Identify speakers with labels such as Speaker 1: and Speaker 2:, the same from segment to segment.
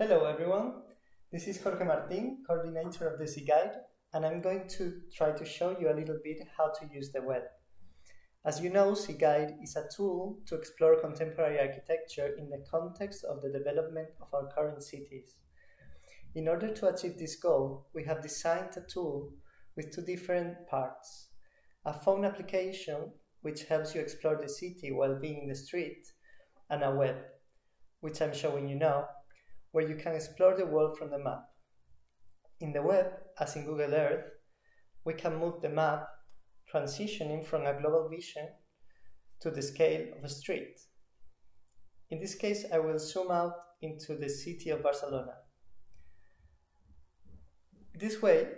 Speaker 1: Hello everyone, this is Jorge Martin, coordinator of the C-Guide, and I'm going to try to show you a little bit how to use the web. As you know, C-Guide is a tool to explore contemporary architecture in the context of the development of our current cities. In order to achieve this goal, we have designed a tool with two different parts. A phone application, which helps you explore the city while being in the street, and a web, which I'm showing you now, where you can explore the world from the map. In the web, as in Google Earth, we can move the map, transitioning from a global vision to the scale of a street. In this case, I will zoom out into the city of Barcelona. This way,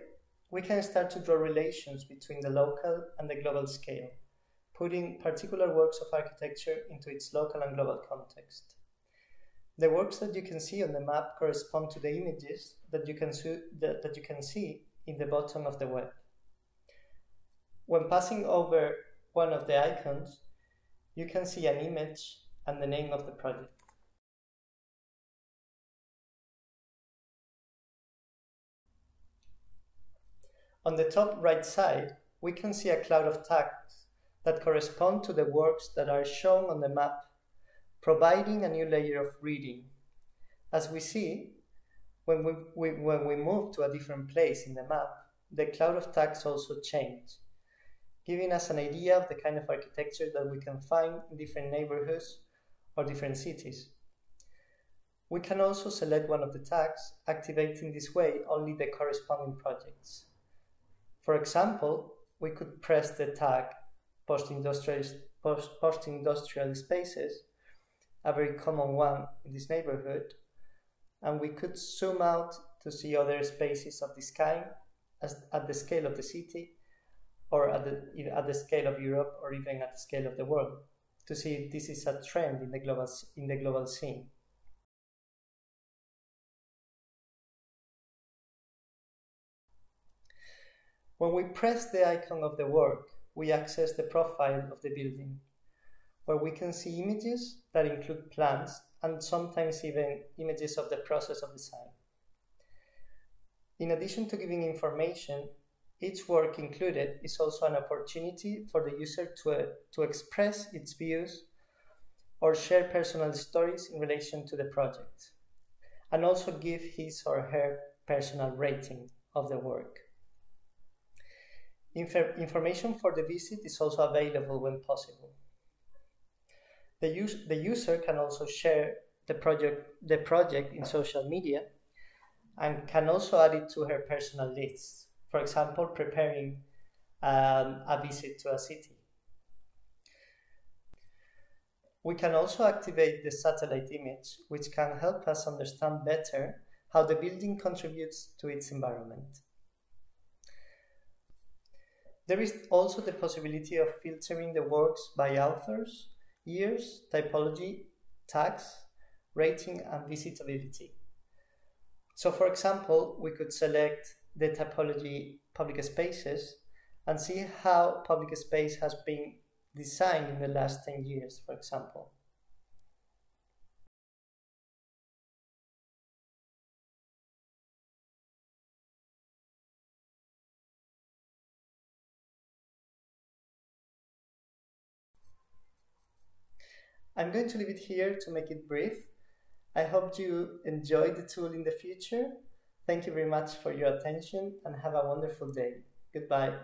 Speaker 1: we can start to draw relations between the local and the global scale, putting particular works of architecture into its local and global context. The works that you can see on the map correspond to the images that you can, that, that you can see in the bottom of the web. When passing over one of the icons, you can see an image and the name of the project. On the top right side, we can see a cloud of tags that correspond to the works that are shown on the map providing a new layer of reading. As we see, when we, we, when we move to a different place in the map, the cloud of tags also change, giving us an idea of the kind of architecture that we can find in different neighborhoods or different cities. We can also select one of the tags, activating this way only the corresponding projects. For example, we could press the tag post-industrial post, post spaces a very common one in this neighborhood, and we could zoom out to see other spaces of this kind as, at the scale of the city or at the, at the scale of Europe or even at the scale of the world to see if this is a trend in the global, in the global scene. When we press the icon of the work, we access the profile of the building where we can see images that include plans and sometimes even images of the process of design. In addition to giving information, each work included is also an opportunity for the user to, uh, to express its views or share personal stories in relation to the project, and also give his or her personal rating of the work. Inf information for the visit is also available when possible. The, use, the user can also share the project, the project in social media and can also add it to her personal lists. For example, preparing um, a visit to a city. We can also activate the satellite image, which can help us understand better how the building contributes to its environment. There is also the possibility of filtering the works by authors years, typology, tags, rating, and visitability. So for example, we could select the typology public spaces and see how public space has been designed in the last 10 years, for example. I'm going to leave it here to make it brief. I hope you enjoy the tool in the future. Thank you very much for your attention and have a wonderful day. Goodbye.